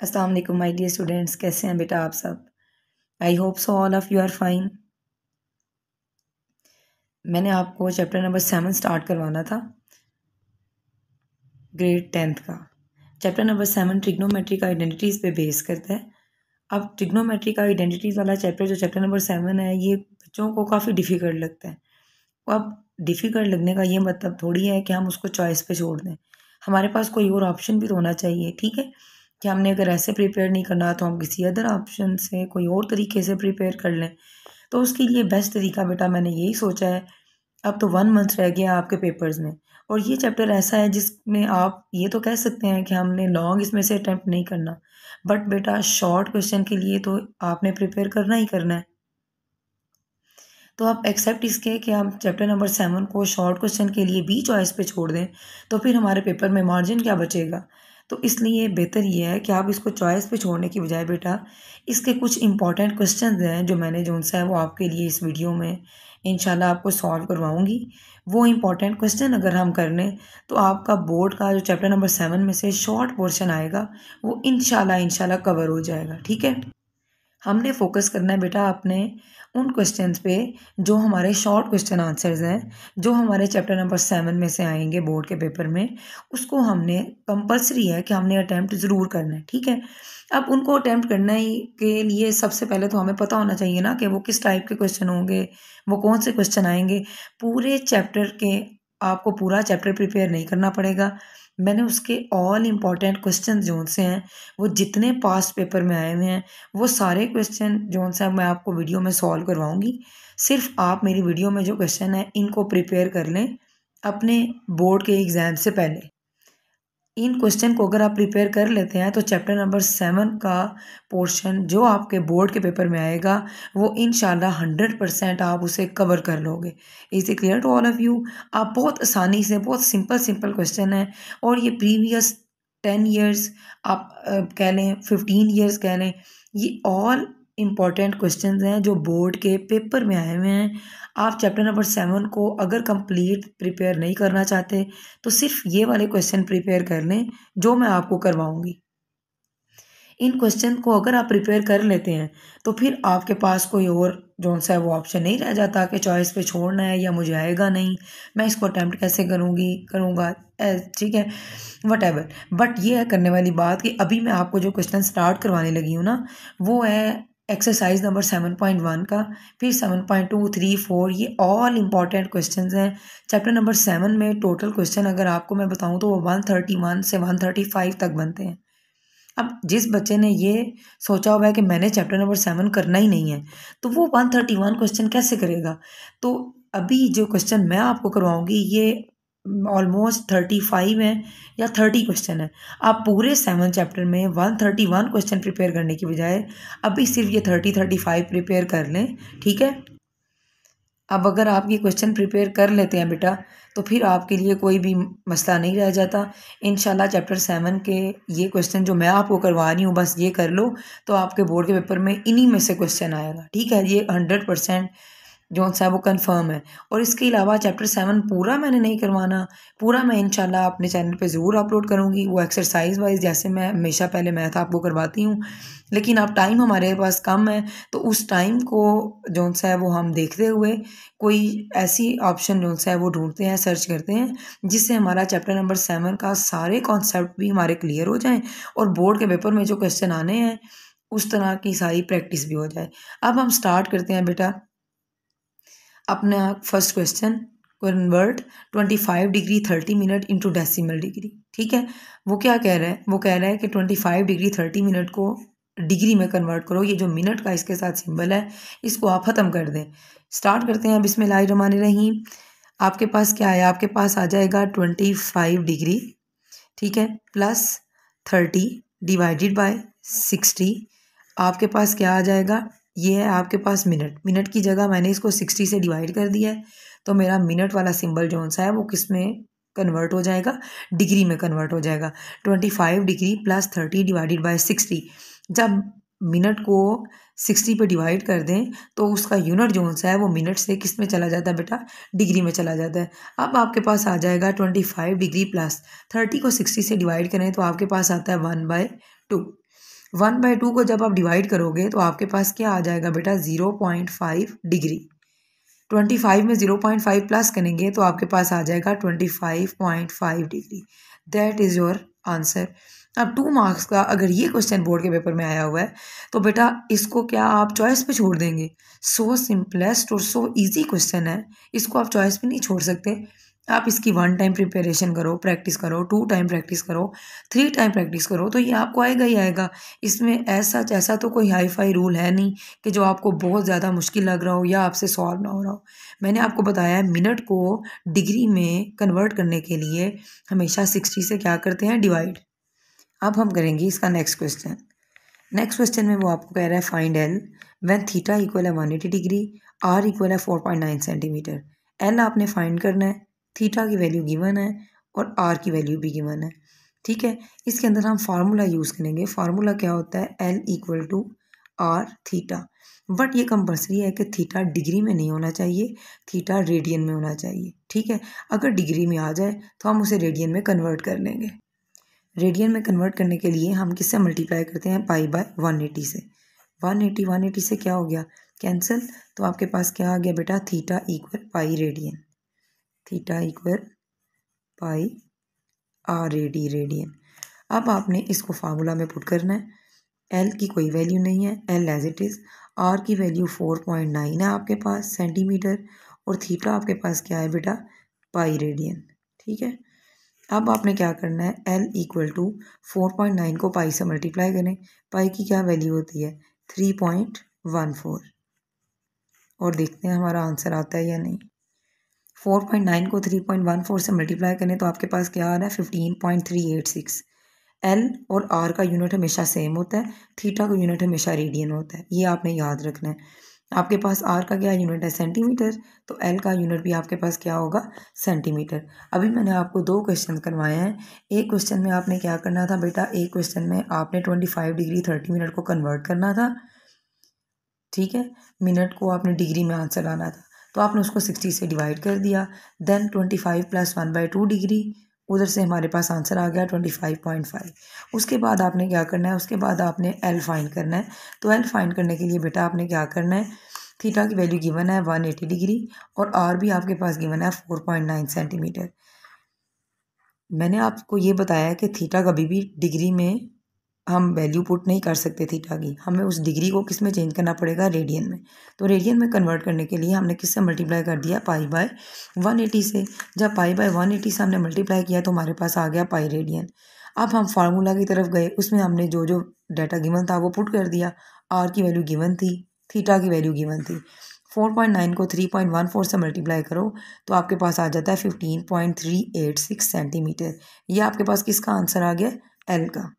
अस्सलाम वालेकुम my dear students कैसे हैं बेटा आप सब? I hope so all of you are fine मैंने आपको चैप्टर नंबर सेवन स्टार्ट करवाना था ग्रेड टेंथ का। Chapter number seven trigonometric identities पे बेस करता है। अब ट्रिग्नोमेट्रिक आइडेंटिटीज़ वाला चैप्टर जो चैप्टर नंबर सेवन है, ये बच्चों को काफ़ी डिफ़िकल्ट लगता है। अब डिफ़िकल्ट लगने का ये मतलब थोड़ी है कि हम उसको चॉइस पे छोड़ दें। हमारे पास कोई और ऑप्शन भी तो होना चाहिए, ठीक है? कि हमने अगर ऐसे प्रिपेयर नहीं करना तो हम किसी अदर ऑप्शन से, कोई और तरीके से प्रिपेयर कर लें। तो उसके लिए बेस्ट तरीका बेटा मैंने यही सोचा है। अब तो वन मंथ रह गया आपके पेपर्स में। और ये चैप्टर ऐसा है जिसमें आप ये तो कह सकते हैं कि हमने लॉन्ग इसमें से अटैम्प्ट नहीं करना। बट बेटा शॉर्ट क्वेश्चन के लिए तो आपने प्रिपेयर करना ही करना है। तो आप एक्सेप्ट इसके कि हम चैप्टर नंबर सेवन को शॉर्ट क्वेश्चन के लिए बी चॉइस पे छोड़ दें तो फिर हमारे पेपर में मार्जिन क्या बचेगा? तो इसलिए बेहतर ये है कि आप इसको चॉइस पे छोड़ने की बजाय बेटा, इसके कुछ इंपॉर्टेंट क्वेश्चन हैं जो मैंने जो उनसे है वो आपके लिए इस वीडियो में इन आपको सॉल्व करवाऊँगी। वो इंपॉर्टेंट क्वेश्चन अगर हम कर लें तो आपका बोर्ड का जो चैप्टर नंबर सेवन में से शॉर्ट पोर्शन आएगा, वो इन शाला कवर हो जाएगा, ठीक है? हमने फोकस करना है बेटा अपने उन क्वेश्चंस पे जो हमारे शॉर्ट क्वेश्चन आंसर्स हैं, जो हमारे चैप्टर नंबर सेवन में से आएँगे बोर्ड के पेपर में, उसको हमने कंपलसरी है कि हमने अटैम्प्ट ज़रूर करना है, ठीक है? अब उनको अटैम्प्ट करने के लिए सबसे पहले तो हमें पता होना चाहिए ना कि वो किस टाइप के क्वेश्चन होंगे, वो कौन से क्वेश्चन आएँगे, पूरे चैप्टर के आपको पूरा चैप्टर प्रिपेयर नहीं करना पड़ेगा। मैंने उसके ऑल इंपॉर्टेंट क्वेश्चन जो से हैं, वो जितने पास्ट पेपर में आए हुए हैं, वो सारे क्वेश्चन जो से मैं आपको वीडियो में सॉल्व करवाऊँगी। सिर्फ़ आप मेरी वीडियो में जो क्वेश्चन है, इनको प्रिपेयर कर लें अपने बोर्ड के एग्ज़ाम से पहले। इन क्वेश्चन को अगर आप प्रिपेयर कर लेते हैं तो चैप्टर नंबर सेवन का पोर्शन जो आपके बोर्ड के पेपर में आएगा, वो इन हंड्रेड परसेंट आप उसे कवर कर लोगे। Is a clear to all of you आप बहुत आसानी से, बहुत सिंपल सिंपल क्वेश्चन है, और ये प्रीवियस टेन ईयर्स आप कह लें फिफ्टीन ईयर्स कह लें, ये ऑल इंपॉर्टेंट क्वेश्चन हैं जो बोर्ड के पेपर में आए हुए हैं। आप चैप्टर नंबर सेवन को अगर कंप्लीट प्रिपेयर नहीं करना चाहते तो सिर्फ़ ये वाले क्वेश्चन प्रिपेयर कर लें, जो मैं आपको करवाऊँगी। इन क्वेश्चन को अगर आप प्रिपेयर कर लेते हैं तो फिर आपके पास कोई और जो सा है वो ऑप्शन नहीं रह जाता कि चॉइस पे छोड़ना है या मुझे आएगा नहीं, मैं इसको अटैम्प्ट कैसे करूँगी, करूँगा ठीक है वट एवर बट ये है करने वाली बात कि अभी मैं आपको जो क्वेश्चन स्टार्ट करवाने लगी हूँ ना, वो है exercise number seven point one का, फिर seven point two three four ये ऑल इंपॉर्टेंट क्वेश्चन हैं। चैप्टर नंबर सेवन में टोटल क्वेश्चन अगर आपको मैं बताऊँ तो वो वन थर्टी वन से वन थर्टी फाइव तक बनते हैं। अब जिस बच्चे ने ये सोचा हुआ है कि मैंने चैप्टर नंबर सेवन करना ही नहीं है तो वो वन थर्टी वन क्वेश्चन कैसे करेगा? तो अभी जो क्वेश्चन मैं आपको करवाऊँगी, ये ऑलमोस्ट थर्टी फाइव है या थर्टी क्वेश्चन है। आप पूरे सेवन चैप्टर में one thirty one question prepare करने की बजाय अभी सिर्फ़ ये थर्टी थर्टी फाइव प्रिपेयर कर लें, ठीक है? अब अगर आप ये क्वेश्चन प्रिपेयर कर लेते हैं बेटा तो फिर आपके लिए कोई भी मसला नहीं रह जाता। इन चैप्टर सेवन के ये क्वेश्चन जो मैं आपको करवा रही हूँ, बस ये कर लो तो आपके बोर्ड के पेपर में इन्हीं में से क्वेश्चन आएगा, ठीक है? ये हंड्रेड परसेंट जो सा वो कंफर्म है। और इसके अलावा चैप्टर सेवन पूरा मैंने नहीं करवाना। पूरा मैं इंशाल्लाह अपने चैनल पे ज़रूर अपलोड करूँगी। वो एक्सरसाइज वाइज जैसे मैं, हमेशा पहले मैथ आपको करवाती हूँ। लेकिन अब टाइम हमारे पास कम है तो उस टाइम को जो सा है वो हम देखते हुए कोई ऐसी ऑप्शन जो सा है वो ढूंढते हैं सर्च करते हैं, जिससे हमारा चैप्टर नंबर सेवन का सारे कॉन्सेप्ट भी हमारे क्लियर हो जाएँ और बोर्ड के पेपर में जो क्वेश्चन आने हैं, उस तरह की सारी प्रैक्टिस भी हो जाए। अब हम स्टार्ट करते हैं बेटा। अपना first question convert twenty five degree thirty minute into decimal degree ठीक है? वो क्या कह रहा है? वो कह रहा है कि twenty five degree thirty minute को डिग्री में कन्वर्ट करो। ये जो मिनट का इसके साथ सिंबल है, इसको आप ख़त्म कर दें। स्टार्ट करते हैं बिसमिल्ल रमान रहीम आपके पास क्या है? आपके पास आ जाएगा ट्वेंटी फाइव डिग्री ठीक है? Plus thirty divided by sixty आपके पास क्या आ जाएगा? ये है आपके पास मिनट। मिनट की जगह मैंने इसको सिक्सटी से डिवाइड कर दिया है। तो मेरा मिनट वाला सिंबल जो सा है वो किसमें कन्वर्ट हो जाएगा? डिग्री में कन्वर्ट हो जाएगा। Twenty five degree plus thirty divided by sixty. जब मिनट को सिक्सटी पे डिवाइड कर दें तो उसका यूनिट जो सा है वो मिनट से किसमें चला जाता है बेटा? डिग्री में चला जाता है। अब आपके पास आ जाएगा twenty five degree plus thirty को सिक्सटी से डिवाइड करें तो आपके पास आता है one by two. One by two को जब आप डिवाइड करोगे तो आपके पास क्या आ जाएगा बेटा? Zero point five degree. Twenty five में ज़ीरो पॉइंट फाइव प्लस करेंगे तो आपके पास आ जाएगा twenty five point five degree. That is your answer अब टू मार्क्स का अगर ये क्वेश्चन बोर्ड के पेपर में आया हुआ है तो बेटा इसको क्या आप चॉइस पे छोड़ देंगे? सो सिंपलेस्ट और सो इजी क्वेश्चन है। इसको आप चॉइस पे नहीं छोड़ सकते। आप इसकी वन टाइम प्रिपरेशन करो प्रैक्टिस करो टू टाइम प्रैक्टिस करो थ्री टाइम प्रैक्टिस करो तो ये आपको आएगा ही आएगा। इसमें ऐसा ऐसा तो कोई हाई फाई रूल है नहीं कि जो आपको बहुत ज़्यादा मुश्किल लग रहा हो या आपसे सॉल्व ना हो रहा हो। मैंने आपको बताया है मिनट को डिग्री में कन्वर्ट करने के लिए हमेशा सिक्सटी से क्या करते हैं? डिवाइड अब हम करेंगे इसका नेक्स्ट क्वेश्चन नेक्स्ट क्वेश्चन में वो आपको कह रहा है find L when theta equal है one eighty degree R equal है four point nine centimetre L आपने फाइंड करना है। थीटा की वैल्यू गिवन है और आर की वैल्यू भी गिवन है। ठीक है? इसके अंदर हम फार्मूला यूज़ करेंगे। फार्मूला क्या होता है? L equal to R theta but ये कंपलसरी है कि थीटा डिग्री में नहीं होना चाहिए थीटा रेडियन में होना चाहिए। ठीक है? अगर डिग्री में आ जाए तो हम उसे रेडियन में कन्वर्ट कर लेंगे। रेडियन में कन्वर्ट करने के लिए हम किससे मल्टीप्लाई करते हैं? पाई बाय वन एटी से। वन एटी वन एटी से क्या हो गया? कैंसिल तो आपके पास क्या आ गया बेटा? Theta equal pi radian theta equal pi R A D radian अब आपने इसको फार्मूला में पुट करना है। एल की कोई वैल्यू नहीं है L as it is R की वैल्यू फोर पॉइंट नाइन है आपके पास सेंटीमीटर और थीटा आपके पास क्या है बेटा? पाई रेडियन ठीक है? अब आपने क्या करना है? L equal to four point nine को पाई से मल्टीप्लाई करें। पाई की क्या वैल्यू होती है? थ्री पॉइंट वन फोर और देखते हैं हमारा आंसर आता है या नहीं। फोर पॉइंट नाइन को थ्री पॉइंट वन फोर से मल्टीप्लाई करें तो आपके पास क्या आ रहा है? Fifteen point three eight six. L और आर का यूनिट हमेशा सेम होता है थीटा का यूनिट हमेशा रेडियन होता है, ये आपने याद रखना है। आपके पास आर का क्या यूनिट है? सेंटीमीटर तो एल का यूनिट भी आपके पास क्या होगा? सेंटीमीटर अभी मैंने आपको दो क्वेश्चन करवाए हैं। एक क्वेश्चन में आपने क्या करना था बेटा? एक क्वेश्चन में आपने twenty five degree thirty minute को कन्वर्ट करना था, ठीक है? मिनट को आपने डिग्री में आंसर आना था। तो आपने उसको सिक्सटी से डिवाइड कर दिया। Then twenty five plus one by two degree उधर से हमारे पास आंसर आ गया ट्वेंटी फाइव पॉइंट फाइव उसके बाद आपने क्या करना है? उसके बाद आपने एल फाइंड करना है। तो एल फाइंड करने के लिए बेटा आपने क्या करना है? थीटा की वैल्यू गिवन है वन एटी डिग्री और आर भी आपके पास गिवन है फोर पॉइंट नाइन सेंटीमीटर मैंने आपको ये बताया कि थीटा कभी भी डिग्री में हम वैल्यू पुट नहीं कर सकते थीटा की। हमें उस डिग्री को किसमें चेंज करना पड़ेगा? रेडियन में। तो रेडियन में कन्वर्ट करने के लिए हमने किससे मल्टीप्लाई कर दिया? पाई बाय वन एटी से। जब पाई बाय वन एटी से हमने मल्टीप्लाई किया तो हमारे पास आ गया पाई रेडियन अब हम फार्मूला की तरफ़ गए। उसमें हमने जो जो डाटा गिवन था वो पुट कर दिया। आर की वैल्यू गिवन थी। थीटा की वैल्यू गिवन थी। फोर पॉइंट नाइन को थ्री पॉइंट वन फोर से मल्टीप्लाई करो तो आपके पास आ जाता है fifteen point three eight six centimetre ये आपके पास किसका आंसर आ गया? एल का।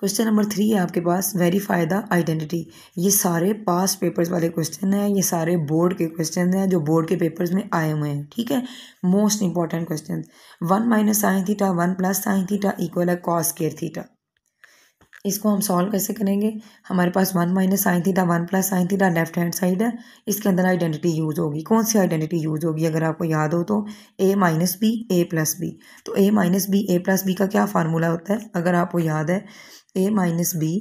क्वेश्चन नंबर थ्री है आपके पास वेरीफाई द आइडेंटिटी ये सारे पास पेपर्स वाले क्वेश्चन हैं, ये सारे बोर्ड के क्वेश्चन हैं, जो बोर्ड के पेपर्स में आए हुए हैं, ठीक है? Most important question one minus sine theta one plus sine theta equal है कॉस केयर थीटा इसको हम सॉल्व कैसे करेंगे? हमारे पास one minus sine theta one plus sine theta left hand side है। इसके अंदर आइडेंटिटी यूज़ होगी। कौन सी आइडेंटिटी यूज़ होगी अगर आपको याद हो तो? A minus B A plus B तो A minus B A plus B का क्या फार्मूला होता है? अगर आपको याद है ए माइनस बी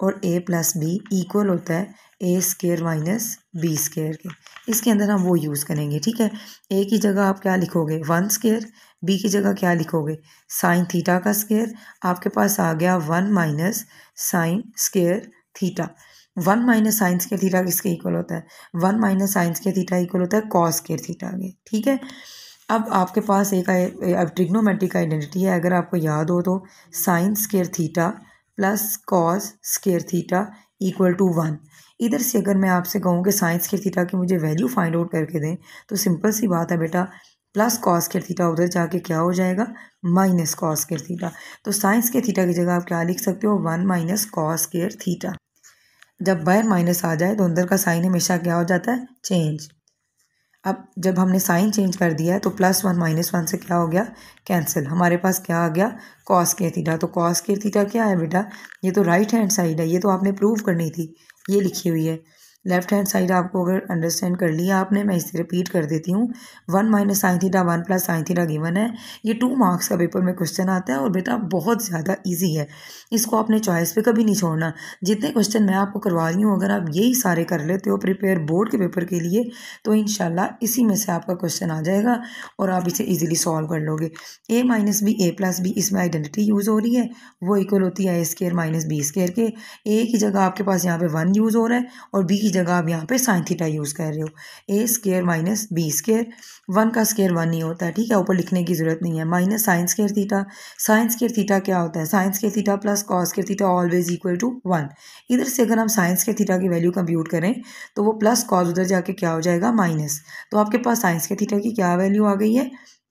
और ए प्लस बी इक्वल होता है A square minus B square के। इसके अंदर हम वो यूज़ करेंगे, ठीक है? ए की जगह आप क्या लिखोगे? वन स्केयर बी की जगह क्या लिखोगे? साइन थीटा का स्केयर आपके पास आ गया one minus sine square theta one minus sine square theta किसके इक्वल होता है? वन माइनस साइंस के थीटा इक्वल होता है कॉस स्केयर थीटा के, ठीक है? अब आपके पास एक अब ट्रिग्नोमेट्रिक आइडेंटिटी है, अगर आपको याद हो तो sine square theta plus cos square theta equal to one इधर से अगर मैं आपसे कहूँ कि साइंस के थीटा की मुझे वैल्यू फाइंड आउट करके दें तो सिंपल सी बात है बेटा प्लस कॉस के थीटा उधर जाके क्या हो जाएगा? माइनस कॉस के थीटा। तो साइंस के थीटा की जगह आप क्या लिख सकते हो? One minus cos square theta. जब बाहर माइनस आ जाए तो अंदर का साइन हमेशा क्या हो जाता है? चेंज। अब जब हमने साइन चेंज कर दिया है तो प्लस वन माइनस वन से क्या हो गया? कैंसिल। हमारे पास क्या आ गया? कॉस के थीटा। तो कॉस के थीटा क्या है बेटा? ये तो राइट हैंड साइड है। ये तो आपने प्रूव करनी थी। ये लिखी हुई है। लेफ़्ट हैंड साइड आपको अगर अंडरस्टैंड कर लिया आपने, मैं इसे रिपीट कर देती हूँ। One minus sine theta one plus sine theta given है। ये टू मार्क्स का पेपर में क्वेश्चन आता है और बेटा बहुत ज़्यादा ईजी है। इसको आपने चॉइस पे कभी नहीं छोड़ना। जितने क्वेश्चन मैं आपको करवा रही हूँ, अगर आप यही सारे कर लेते हो प्रिपेयर बोर्ड के पेपर के लिए तो इन इसी में से आपका क्वेश्चन आ जाएगा और आप इसे ईजिली सॉल्व कर लोगे। A minus B A plus B इसमें आइडेंटिटी यूज़ हो रही है। वो इक्वल होती है A square minus B square के। ए की जगह आपके पास यहाँ पे वन यूज़ हो रहा है और बी की जगह आप यहाँ पे साइन थीटा यूज़ कर रहे हो। A square minus B square one का स्केयर वन नहीं होता है ठीक है? ऊपर लिखने की ज़रूरत नहीं है। Minus sine square theta sine square theta क्या होता है? Sine square theta plus cos square theta always equal to one इधर से अगर हम साइंस के थीटा की वैल्यू कंप्यूट करें तो वो प्लस कॉस उधर जाके क्या हो जाएगा? माइनस तो आपके पास साइंस के थीटा की क्या वैल्यू आ गई है?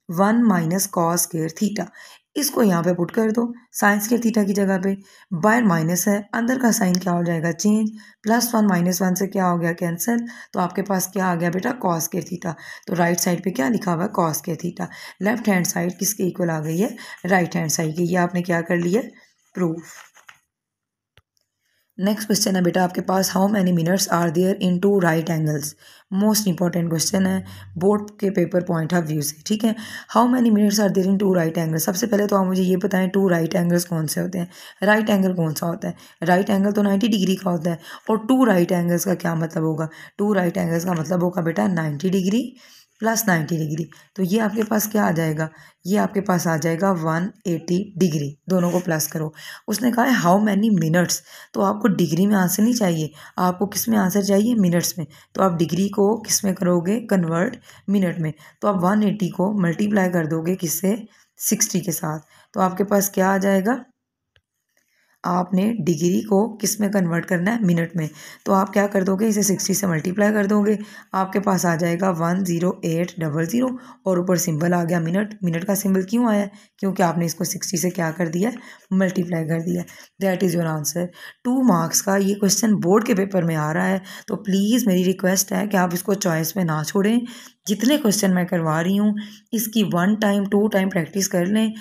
One minus cos square theta इसको यहाँ पे पुट कर दो। साइंस के थीटा की जगह पे बाहर माइनस है, अंदर का साइन क्या हो जाएगा? Change plus one minus one से क्या हो गया? कैंसिल तो आपके पास क्या आ गया बेटा? कॉस के थीटा तो राइट साइड पे क्या लिखा हुआ है? कॉस के थीटा लेफ़्ट हैंड साइड किसके इक्वल आ गई है? राइट हैंड साइड की। ये आपने क्या कर लिया प्रूफ नेक्स्ट क्वेश्चन है, बेटा, आपके पास how many minutes are there in two right angles most important question है बोर्ड के पेपर पॉइंट ऑफ़ व्यू से, ठीक है? How many minutes are there in two right angles सबसे पहले तो आप मुझे ये बताएँ टू राइट एंगल्स कौन से होते हैं? राइट एंगल कौन सा होता है? राइट एंगल तो नाइन्टी डिग्री का होता है, और टू राइट एंगल्स का क्या मतलब होगा? टू राइट एंगल्स का मतलब होगा, बेटा ninety degree plus ninety degree तो ये आपके पास क्या आ जाएगा? ये आपके पास आ जाएगा वन एटी डिग्री दोनों को प्लस करो। उसने कहा है हाउ मैनी मिनट्स तो आपको डिग्री में आंसर नहीं चाहिए। आपको किसमें आंसर चाहिए? मिनट्स में। तो आप डिग्री को किसमें करोगे? कन्वर्ट मिनट में। तो आप वन एटी को मल्टीप्लाई कर दोगे किससे? सिक्सटी के साथ। तो आपके पास क्या आ जाएगा? आपने डिग्री को किसमें कन्वर्ट करना है? मिनट में। तो आप क्या कर दोगे? इसे सिक्सटी से मल्टीप्लाई कर दोगे। आपके पास आ जाएगा one zero eight double zero और ऊपर सिंबल आ गया मिनट। मिनट का सिंबल क्यों आया? क्योंकि आपने इसको सिक्सटी से क्या कर दिया? मल्टीप्लाई कर दिया। That is your answer two marks का ये क्वेश्चन बोर्ड के पेपर में आ रहा है। तो प्लीज़ मेरी रिक्वेस्ट है कि आप इसको चॉइस में ना छोड़ें। जितने क्वेश्चन मैं करवा रही हूँ, इसकी one time two time practice कर लें।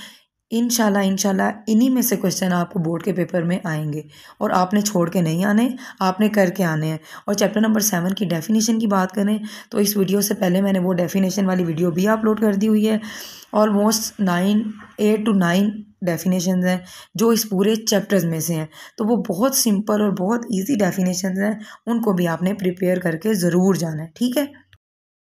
इनशाला इनशाला इन्हीं में से क्वेश्चन आपको बोर्ड के पेपर में आएँगे। और आपने छोड़ के नहीं आने, आपने करके आने हैं। और चैप्टर नंबर सेवन की डेफिनेशन की बात करें तो इस वीडियो से पहले मैंने वो डेफिनेशन वाली वीडियो भी अपलोड कर दी हुई है। Almost nine eight to nine definition हैं, जो इस पूरे चैप्टर्स में से हैं। तो वो बहुत सिंपल और बहुत ईजी डेफिनेशन हैं, उनको भी आपने प्रिपेयर करके ज़रूर जाना है, ठीक है?